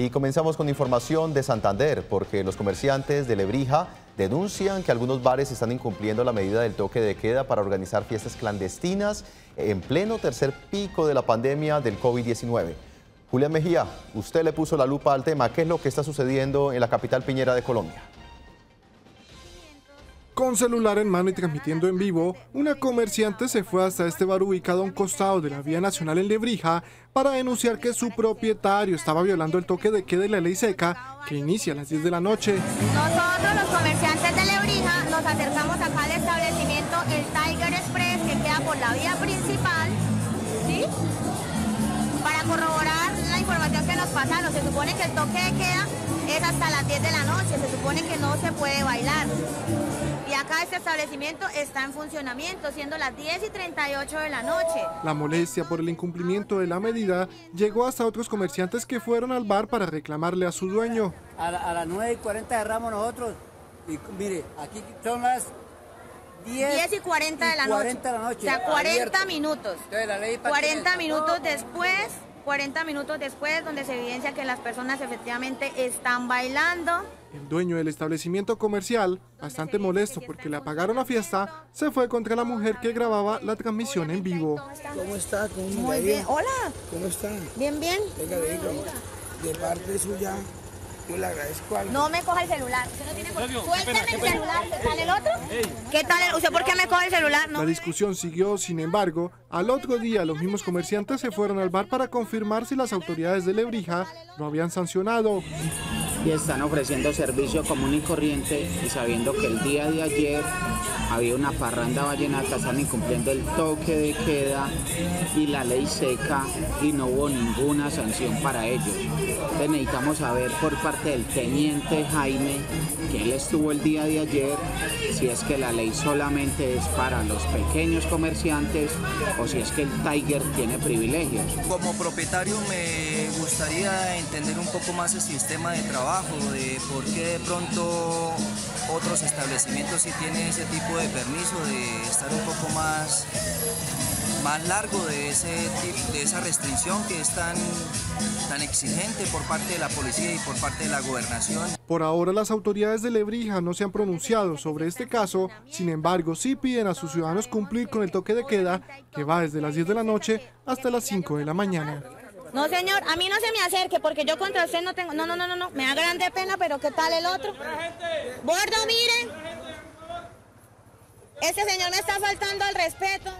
Y comenzamos con información de Santander, porque los comerciantes de Lebrija denuncian que algunos bares están incumpliendo la medida del toque de queda para organizar fiestas clandestinas en pleno tercer pico de la pandemia del COVID-19. Julián Mejía, usted le puso la lupa al tema. ¿Qué es lo que está sucediendo en la capital piñera de Colombia? Con celular en mano y transmitiendo en vivo, una comerciante se fue hasta este bar ubicado a un costado de la vía nacional en Lebrija para denunciar que su propietario estaba violando el toque de queda y la ley seca que inicia a las 10 de la noche. Nosotros los comerciantes de Lebrija nos acercamos acá al establecimiento El Tiger Express que queda por la vía principal. Para corroborar la información que nos pasaron. Se supone que el toque de queda es hasta las 10 de la noche, se supone que no se puede bailar. Acá este establecimiento está en funcionamiento, siendo las 10 y 38 de la noche. La molestia por el incumplimiento de la medida llegó hasta otros comerciantes que fueron al bar para reclamarle a su dueño. A, las 9 y 40 cerramos nosotros. Y mire, aquí son las 10, 10 y 40 de la, 40 noche. de la noche. O sea, 40 minutos. Entonces, la ley 40 minutos después 40 minutos después, donde se evidencia que las personas efectivamente están bailando. El dueño del establecimiento comercial, bastante molesto porque le apagaron la fiesta, se fue contra la mujer que grababa la transmisión en vivo. ¿Cómo está? ¿Cómo Muy bien. Hola. ¿Cómo está? Bien, bien. Venga, venga. De parte suya, yo le agradezco algo. No me coja el celular. Usted no tiene por... Suélteme el celular. ¿Qué tal el otro? ¿Qué tal el... ¿Usted por qué me coge el celular? La discusión siguió, sin embargo, al otro día los mismos comerciantes se fueron al bar para confirmar si las autoridades de Lebrija lo habían sancionado y están ofreciendo servicio común y corriente y sabiendo que el día de ayer había una parranda vallenata, están incumpliendo el toque de queda y la ley seca y no hubo ninguna sanción para ellos. Entonces necesitamos saber por parte del teniente Jaime, que él estuvo el día de ayer, si es que la ley solamente es para los pequeños comerciantes o si es que el Tiger tiene privilegios. Como propietario me gustaría entender un poco más el sistema de trabajo de por qué de pronto otros establecimientos sí tienen ese tipo de permiso de estar un poco más, más largo de, ese, de esa restricción que es tan, tan exigente por parte de la policía y por parte de la gobernación. Por ahora las autoridades de Lebrija no se han pronunciado sobre este caso, sin embargo sí piden a sus ciudadanos cumplir con el toque de queda que va desde las 10 de la noche hasta las 5 de la mañana. No, señor, a mí no se me acerque porque yo contra usted no tengo... No, no, no, no, no. me da grande pena, pero ¿qué tal el otro? Bordo, miren. Este señor me está faltando al respeto.